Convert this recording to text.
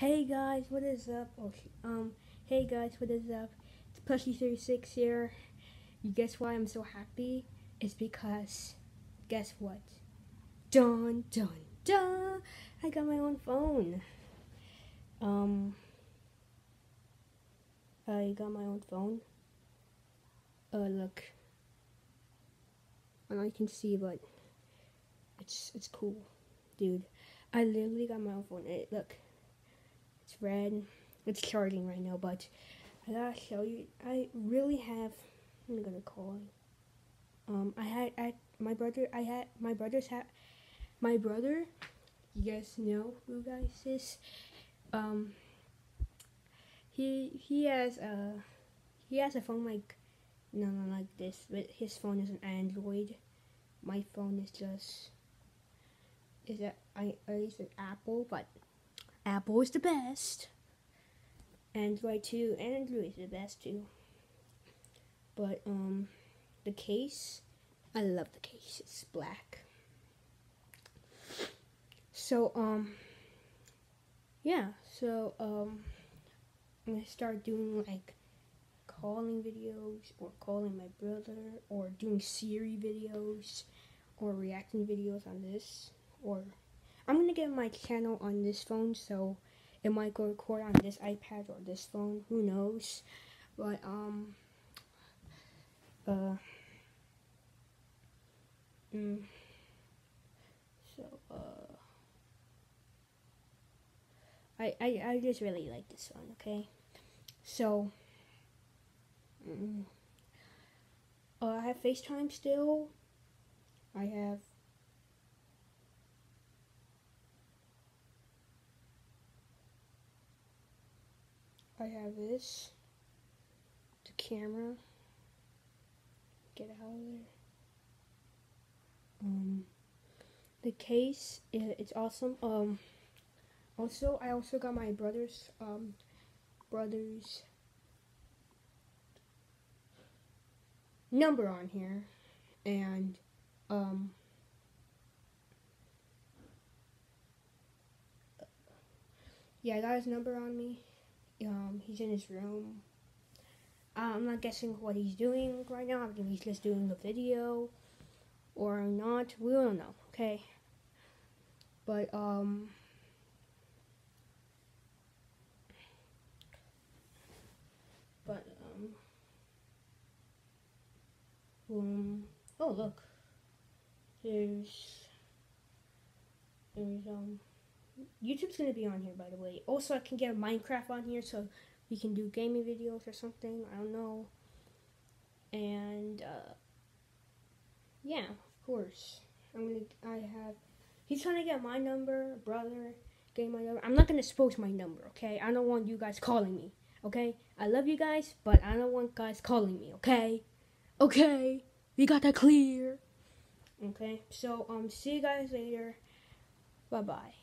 Hey guys, what is up? Oh, um, hey guys, what is up? It's Plushy36 here. You guess why I'm so happy? It's because, guess what? Dun dun dun! I got my own phone. Um, I got my own phone. Uh, look. I know you can see, but it's it's cool, dude. I literally got my own phone. It, look. Red. It's charging right now, but I gotta show you. I really have. I'm gonna call it. Um, I had I my brother. I had my brother's hat. My brother. You guys know who guys is. Um. He he has a he has a phone like no no like this, but his phone is an Android. My phone is just is that I at least an Apple, but Apple is the best. Android too. Android is the best too. But um the case I love the case. It's black. So um yeah, so um I'm gonna start doing like calling videos or calling my brother or doing Siri videos or reacting videos on this or I'm gonna get my channel on this phone, so it might go record on this iPad or this phone. Who knows? But um, uh, mm, so uh, I I I just really like this phone. Okay, so. Mm, uh, I have FaceTime still. I have I have this, the camera, get out of there. Um, the case, it's awesome. Um, also, I also got my brother's, um, brother's number on here, and, um, yeah, I got his number on me. Um, he's in his room. Uh, I'm not guessing what he's doing right now. I he's just doing a video or not. We don't know, okay? But, um, but, um, um, oh, look. There's, there's, um, YouTube's gonna be on here, by the way. Also, I can get Minecraft on here, so we can do gaming videos or something. I don't know. And uh, yeah, of course, I'm gonna. I have. He's trying to get my number, brother. Get my number. I'm not gonna expose my number, okay? I don't want you guys calling me, okay? I love you guys, but I don't want guys calling me, okay? Okay, we got that clear. Okay, so um, see you guys later. Bye bye.